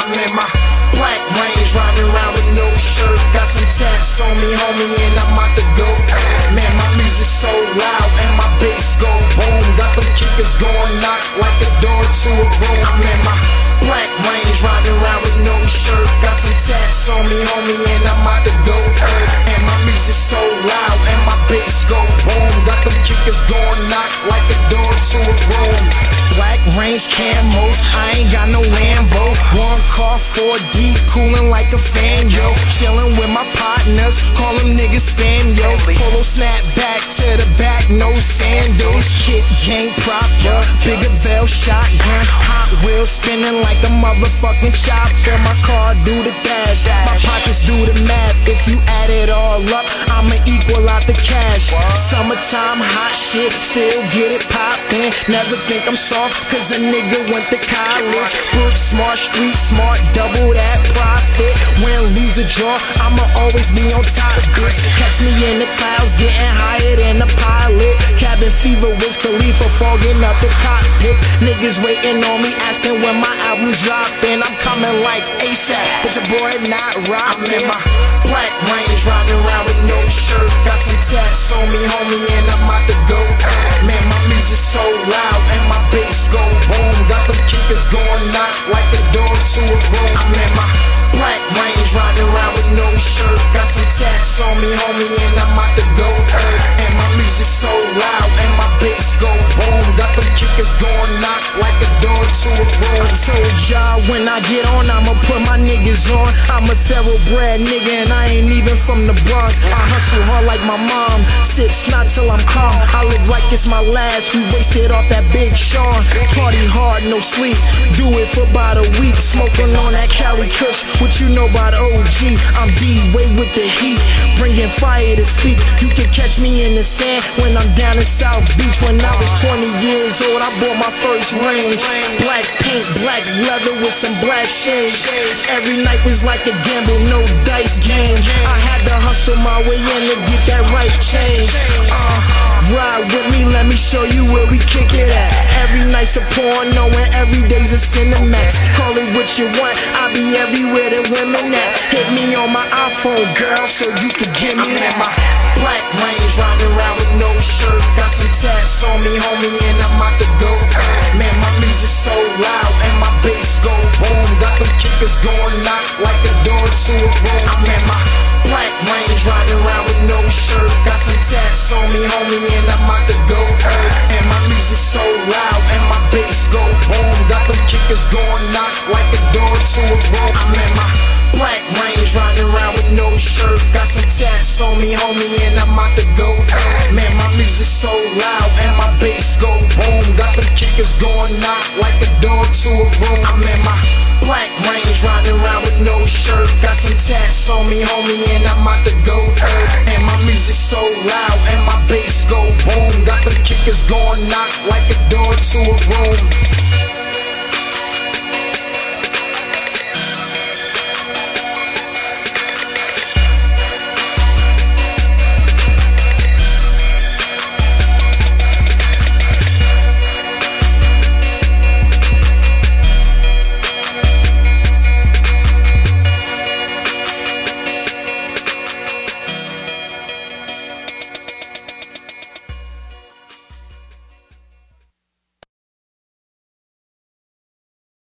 I'm in my black range, riding around with no shirt. Got some tats on me, homie, and I'm out to go. Man, my music's so loud, and my bass go boom. Got them kickers going knock like the door to a room. I'm in my black range, riding around with no shirt. Got some tats on me, homie, and I'm out to go. And my music's so loud, and my bass go boom. Got them kickers going knock like the range camos, I ain't got no Lambo. One car 4D, cooling like a fan, yo. Chillin' with my partners, call them niggas fam, yo. Polo snap back to the back, no sandals. Kit gang proper, bigger veil shotgun. Hot wheels spinning like a motherfucking chopper. My car do the dash, my pockets do the math. If you add it all up, I'ma equal out the cash. Summertime hot shit, still get it poppin'. Never think I'm soft, cause a nigga went to college. Brook smart, street smart, double that profit. Win, lose a draw, I'ma always be on top, bitch. Catch me in the clouds, getting higher than a pilot. Cabin fever, Wiz Khalifa, fogging up the cockpit. Niggas waiting on me, asking when my album dropping. I'm coming like ASAP, but your boy not rockin'. I'm in my black range, riding around with no shirt. Got some tats on me, homie, them going knock like the door to a room. I'm in my black range, riding around with no shirt. Got some tats on me, homie, and I'm out to go. And my music so loud and my bass go boom. Got them kickers going knock like the door to a. I told y'all when I get on, I'ma put my niggas on. I'm a thoroughbred nigga and I ain't even from the Bronx. I hustle hard like my mom, sip snot till I'm calm. I live like it's my last. We wasted off that Big Sean. Party hard, no sleep. Do it for about a week. Smoking on that Cali Kush. What you know about OG? I'm D-Way with the heat. Bringing fire to speak. You can catch me in the sand when I'm down in South Beach. When I was 20 years old, I bought my first range. Black paint, black leather with some black shades. Every night was like a gamble, no dice game. I had to hustle my way in to get that right change. Uh, ride with me, let me show you where we kick it at. Every night's a porno and every day's a Cinemax. Call it what you want, I'll be everywhere that women at. Hit me on my iPhone, girl, so you can give me that. My black range, Kickers going knock like the door to a room. I'm in my black range, riding around with no shirt. Got some tats on me, homie, and I'm out to go. And my music so loud and my bass go boom. Got them kickers going knock like the door to a room. I'm in my black range, riding around with no shirt. Got some tats on me, homie, and I'm out to go. Man, my music so loud and my bass go boom. Got them kickers going knock like the door to a room. me homie and I'm out to go earth And my music so loud and my bass go boom. Got the kickers going